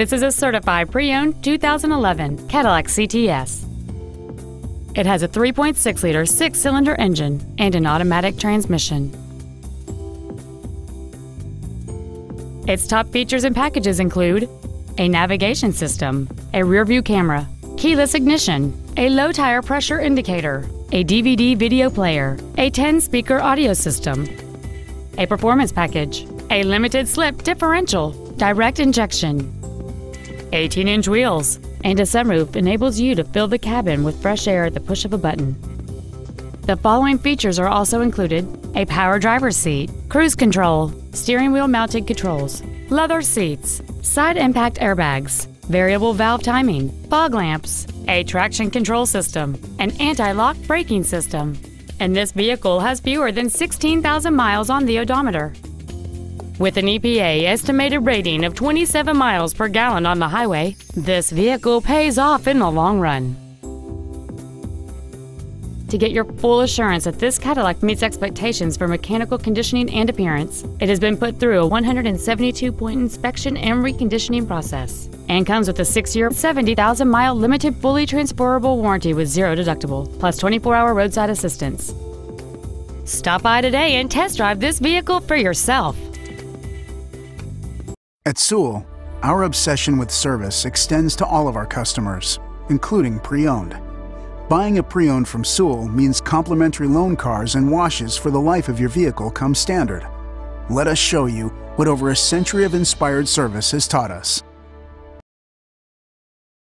This is a certified pre-owned 2011 Cadillac CTS. It has a 3.6-liter six-cylinder engine and an automatic transmission. Its top features and packages include a navigation system, a rear-view camera, keyless ignition, a low tire pressure indicator, a DVD video player, a 10-speaker audio system, a performance package, a limited slip differential, direct injection, 18-inch wheels, and a sunroof enables you to fill the cabin with fresh air at the push of a button. The following features are also included a power driver's seat, cruise control, steering wheel mounted controls, leather seats, side impact airbags, variable valve timing, fog lamps, a traction control system, an anti-lock braking system. And this vehicle has fewer than 16,000 miles on the odometer. With an EPA estimated rating of 27 miles per gallon on the highway, this vehicle pays off in the long run. To get your full assurance that this Cadillac meets expectations for mechanical conditioning and appearance, it has been put through a 172 point inspection and reconditioning process and comes with a 6 year, 70,000 mile limited fully transferable warranty with zero deductible, plus 24 hour roadside assistance. Stop by today and test drive this vehicle for yourself. At Sewell, our obsession with service extends to all of our customers, including pre owned. Buying a pre owned from Sewell means complimentary loan cars and washes for the life of your vehicle come standard. Let us show you what over a century of inspired service has taught us.